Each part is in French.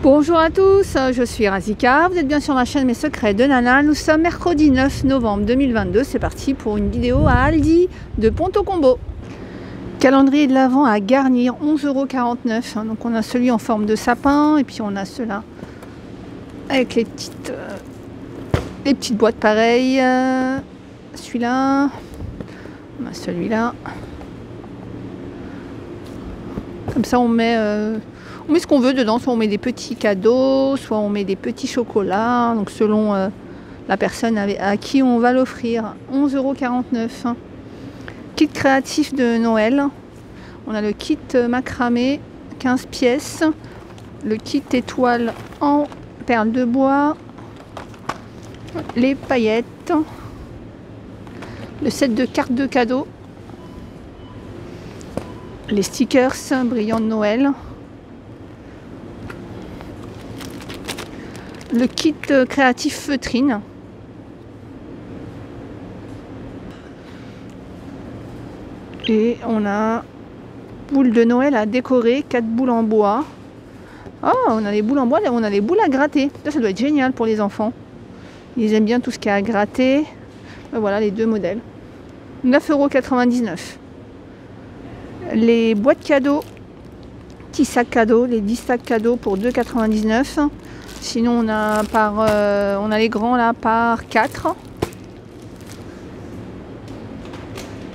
Bonjour à tous, je suis Razika, vous êtes bien sur ma chaîne Mes Secrets de Nana. Nous sommes mercredi 9 novembre 2022, c'est parti pour une vidéo à Aldi de Ponto Combo. Calendrier de l'Avent à garnir, 11,49€. Donc on a celui en forme de sapin et puis on a ceux-là avec les petites, euh, les petites boîtes pareilles. Euh, celui-là, celui-là. Comme ça on met... Euh, on met ce qu'on veut dedans, soit on met des petits cadeaux, soit on met des petits chocolats, donc selon euh, la personne à, qui on va l'offrir. 11,49€. Kit créatif de Noël. On a le kit macramé, 15 pièces. Le kit étoile en perles de bois. Les paillettes. Le set de cartes de cadeaux. Les stickers brillants de Noël. Le kit créatif feutrine. Et on a boules de Noël à décorer, 4 boules en bois. Oh, on a les boules en bois, on a les boules à gratter. Ça, ça doit être génial pour les enfants. Ils aiment bien tout ce qui est à gratter. Ben voilà les deux modèles. 9,99€. Les boîtes cadeaux, petits sacs cadeaux, les 10 sacs cadeaux pour 2,99€. Sinon, on a, par, euh, on a les grands là par 4.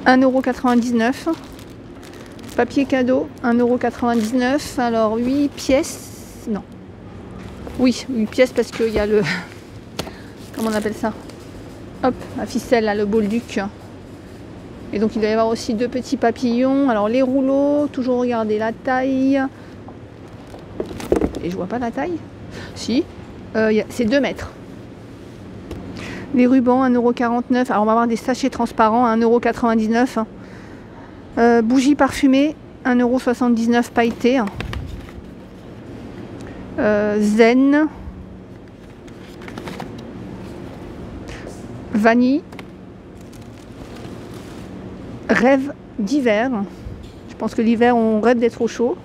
1,99€. Papier cadeau, 1,99€. Alors 8 pièces. Non. Oui, 8 pièces parce qu'il y a le. Comment on appelle ça? Hop, la ficelle, là, le bolduc. Et donc il doit y avoir aussi deux petits papillons. Alors les rouleaux, toujours regarder la taille. Et je vois pas la taille. Si, euh, c'est 2 mètres. Les rubans, 1,49€. Alors on va avoir des sachets transparents, 1,99€. Euh, bougies parfumées, 1,79€ pailleté. Euh, zen. Vanille. Rêve d'hiver. Je pense que l'hiver, on rêve d'être au chaud.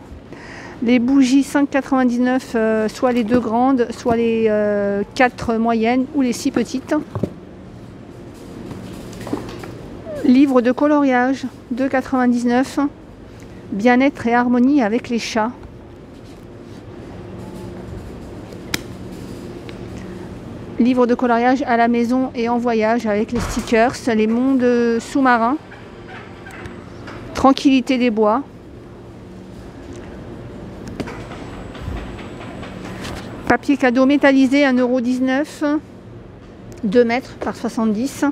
Les bougies 5,99, euh, soit les deux grandes, soit les euh, quatre moyennes ou les six petites. Livre de coloriage 2,99. Bien-être et harmonie avec les chats. Livre de coloriage à la maison et en voyage avec les stickers, les mondes sous-marins. Tranquillité des bois. Papier cadeau métallisé 1,19€, 2 mètres par 70.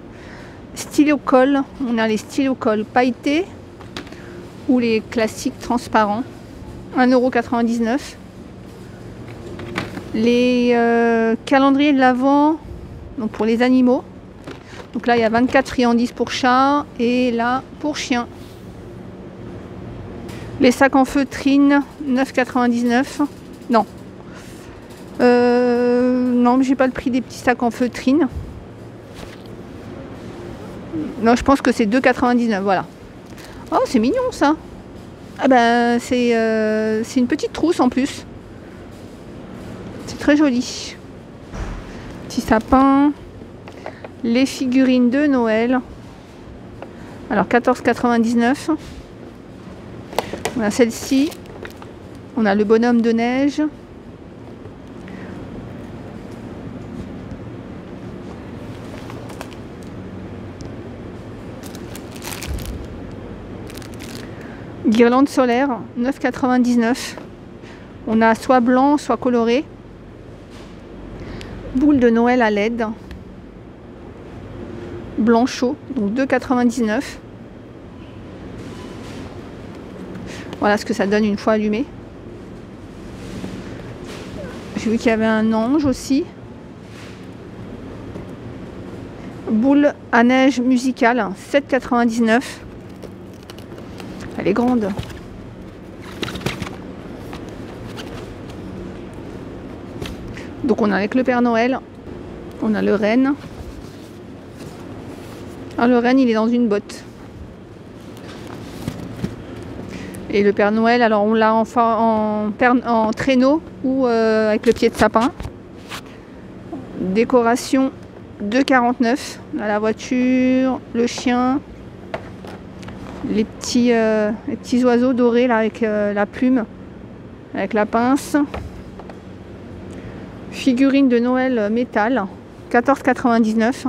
Stylo colle, on a les stylo colle pailletés ou les classiques transparents, 1,99€. Les euh, calendriers de l'Avent, donc pour les animaux. Donc là, il y a 24 friandises pour chat et là pour chien. Les sacs en feutrine, 9,99. Non, euh, non, mais j'ai pas le prix des petits sacs en feutrine. Non, je pense que c'est 2,99, voilà. Oh, c'est mignon ça. Ah ben, euh, c'est une petite trousse en plus. C'est très joli. Petit sapin. Les figurines de Noël. Alors 14,99. On a celle-ci. On a le bonhomme de neige. Guirlande solaire, 9,99. On a soit blanc, soit coloré. Boule de Noël à LED. Blanc chaud, donc 2,99. Voilà ce que ça donne une fois allumé. J'ai vu qu'il y avait un ange aussi. Boule à neige musicale, 7,99. Elle est grande. Donc on a avec le Père Noël, on a le renne. Alors le renne il est dans une botte. Et le Père Noël, alors on l'a en, en, traîneau ou euh, avec le pied de sapin. Décoration 2,49 à la voiture, le chien, les petits, euh, oiseaux dorés avec euh, la plume, avec la pince. Figurine de Noël métal, 14,99.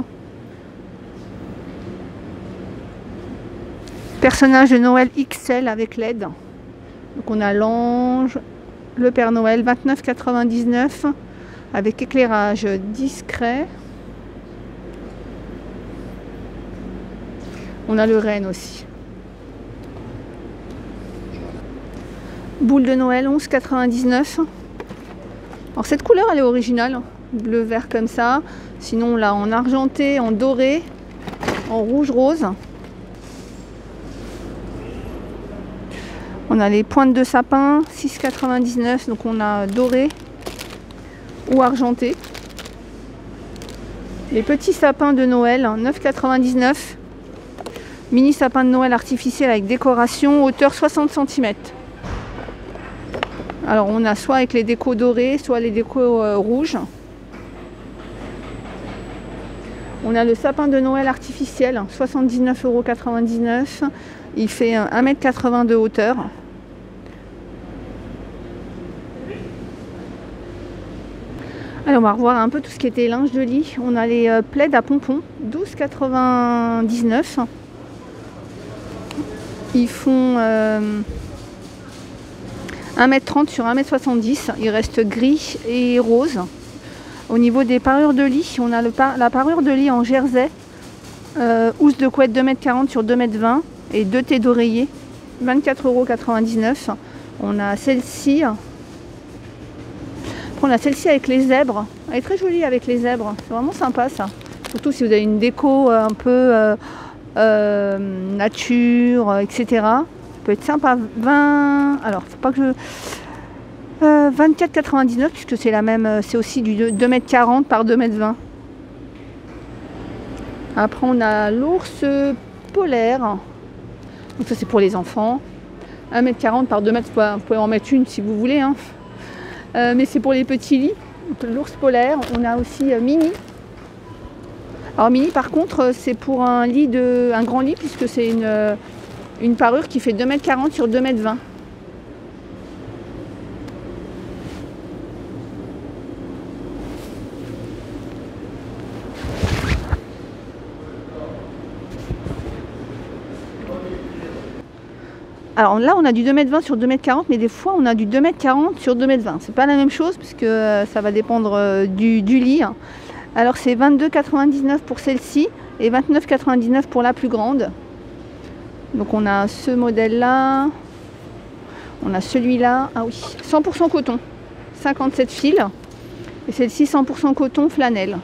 Personnage de Noël XL avec LED. Donc on a l'ange, le Père Noël, 29,99 avec éclairage discret. On a le renne aussi. Boule de Noël 11,99. Alors cette couleur elle est originale, bleu vert comme ça. Sinon on l'a en argenté, en doré, en rouge rose. On a les pointes de sapin, 6,99, donc on a doré ou argenté. Les petits sapins de Noël, 9,99. Mini sapin de Noël artificiel avec décoration, hauteur 60 cm. Alors on a soit avec les décos dorés, soit les décos euh, rouges. On a le sapin de Noël artificiel, 79,99€. Il fait 1m80 de hauteur. On va revoir un peu tout ce qui était linge de lit. On a les euh, plaids à pompons, 12,99. Ils font 1m30 euh, sur 1m70. Ils restent gris et rose. Au niveau des parures de lit, on a la parure de lit en jersey. Euh, housse de couette 2m40 sur 2m20 et deux thés d'oreiller, 24,99€. On a celle-ci. On a celle-ci avec les zèbres. Elle est très jolie avec les zèbres. C'est vraiment sympa ça. Surtout si vous avez une déco euh, un peu euh, euh, nature, etc. Ça peut être sympa. 20. Alors, faut pas que je. 24,99 puisque c'est la même, c'est aussi du 2m40 par 2m20. Après on a l'ours polaire donc ça c'est pour les enfants. 1m40 par 2 m vous pouvez en mettre une si vous voulez. Hein. Euh, mais c'est pour les petits lits. L'ours polaire, on a aussi euh, mini. Alors mini par contre euh, c'est pour un lit de. un grand lit puisque c'est une, parure qui fait 2m40 sur 2m20. Alors là, on a du 2m20 sur 2m40, mais des fois, on a du 2m40 sur 2m20. C'est pas la même chose, puisque euh, ça va dépendre euh, du, lit. Alors c'est 22,99 pour celle-ci et 29,99 pour la plus grande. Donc on a ce modèle-là. On a celui-là. Ah oui, 100% coton. 57 fils. Et celle-ci, 100% coton flanelle.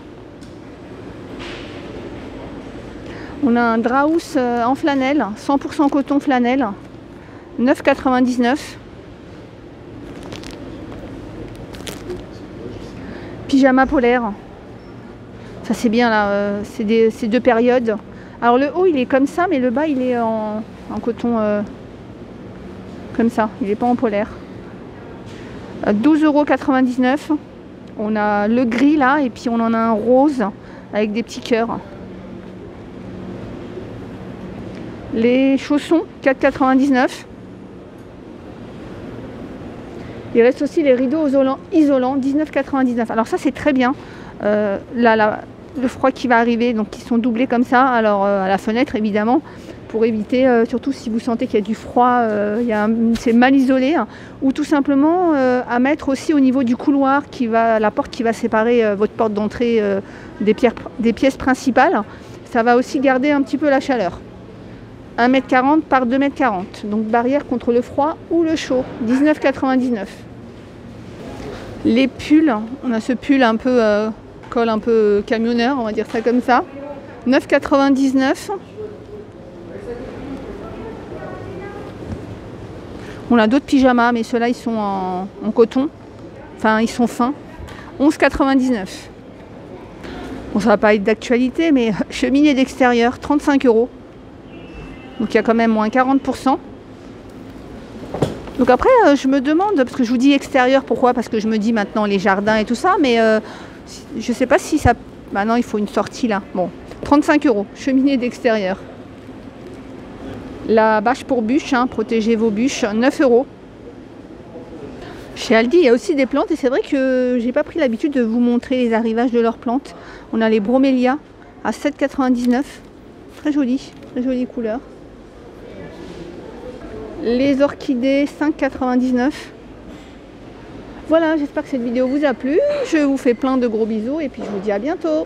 On a un Draus euh, en flanelle, 100% coton flanelle. 9,99. Pyjama polaire. Ça c'est bien là, euh, c'est ces deux périodes. Alors le haut il est comme ça, mais le bas il est en, coton euh, comme ça, il n'est pas en polaire. 12,99€. Euh, on a le gris là, et puis on en a un rose avec des petits cœurs. Les chaussons, 4,99€. Il reste aussi les rideaux isolants, 19,99. Alors ça c'est très bien. Euh, là, le froid qui va arriver, donc ils sont doublés comme ça. Alors euh, à la fenêtre évidemment, pour éviter, euh, surtout si vous sentez qu'il y a du froid, c'est mal isolé, hein. ou tout simplement à mettre aussi au niveau du couloir qui va, la porte qui va séparer votre porte d'entrée des pièces principales. Ça va aussi garder un petit peu la chaleur. 1m40 par 2m40. Donc barrière contre le froid ou le chaud. 19,99. Les pulls, on a ce pull un peu euh, col un peu camionneur, on va dire ça comme ça. 9,99. On a d'autres pyjamas, mais ceux-là ils sont en, coton. Enfin, ils sont fins. 11,99. Bon, ça va pas être d'actualité, mais cheminée d'extérieur, 35 euros. Donc il y a quand même moins 40%. Donc après, euh, je me demande, parce que je vous dis extérieur, pourquoi? Parce que je me dis maintenant les jardins et tout ça, mais euh, je ne sais pas si ça... Maintenant, il faut une sortie là. Bon, 35 euros, cheminée d'extérieur. La bâche pour bûche, hein, protégez vos bûches, 9 euros. Chez Aldi, il y a aussi des plantes et c'est vrai que j'ai pas pris l'habitude de vous montrer les arrivages de leurs plantes. On a les bromélias à 7,99. Très joli, très jolie couleur. Les orchidées 5,99. Voilà, j'espère que cette vidéo vous a plu. Je vous fais plein de gros bisous et puis je vous dis à bientôt.